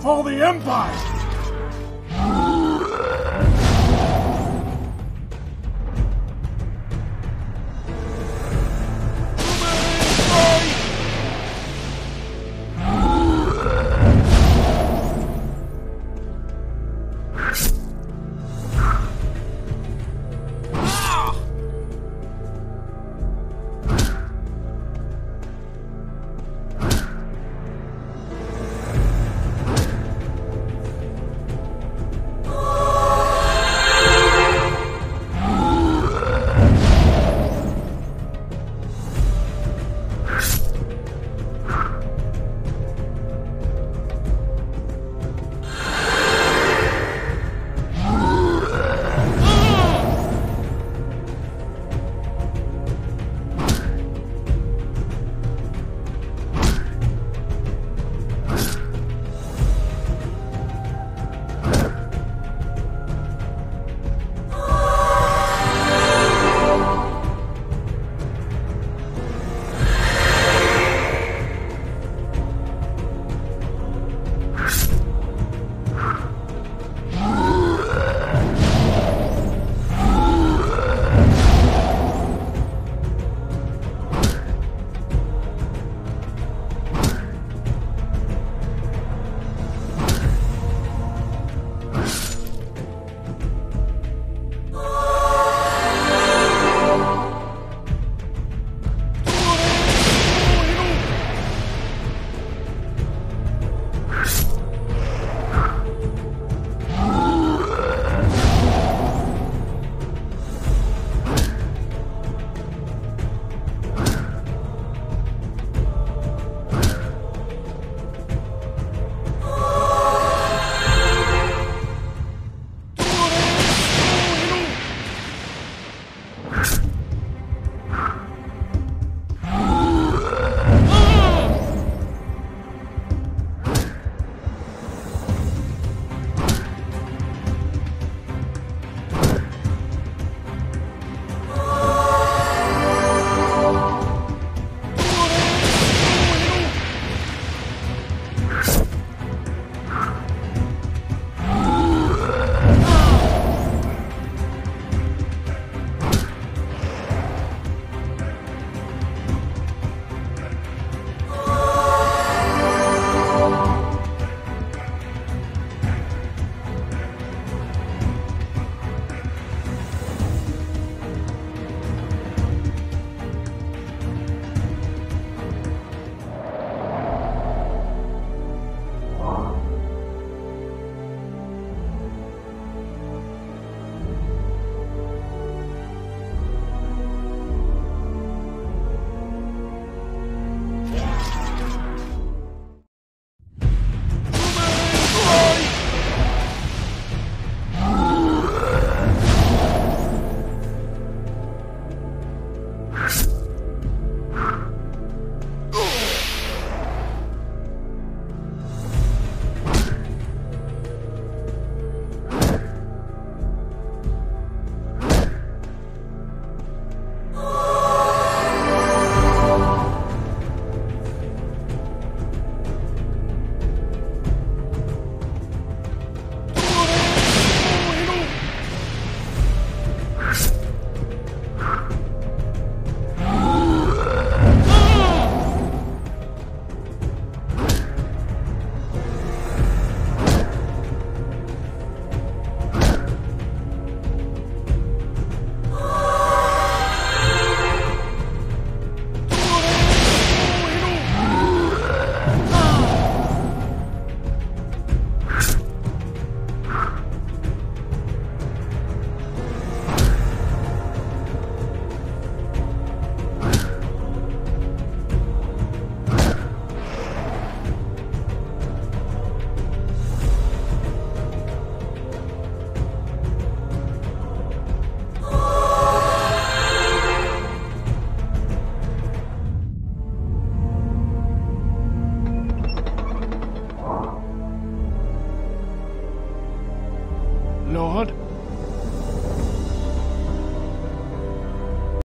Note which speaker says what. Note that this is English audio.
Speaker 1: for the Empire!